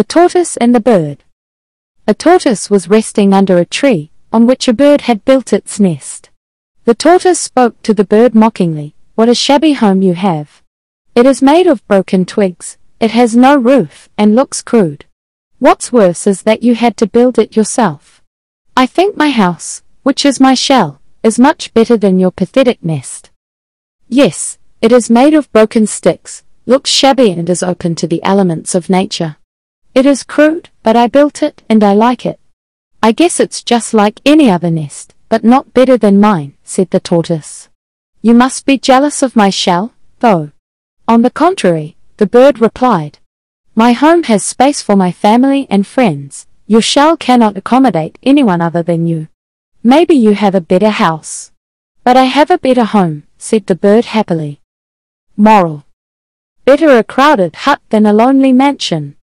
The Tortoise and the Bird. A tortoise was resting under a tree, on which a bird had built its nest. The tortoise spoke to the bird mockingly, What a shabby home you have. It is made of broken twigs, it has no roof, and looks crude. What's worse is that you had to build it yourself. I think my house, which is my shell, is much better than your pathetic nest. Yes, it is made of broken sticks, looks shabby and is open to the elements of nature. It is crude, but I built it and I like it. I guess it's just like any other nest, but not better than mine, said the tortoise. You must be jealous of my shell, though. On the contrary, the bird replied. My home has space for my family and friends. Your shell cannot accommodate anyone other than you. Maybe you have a better house. But I have a better home, said the bird happily. Moral. Better a crowded hut than a lonely mansion.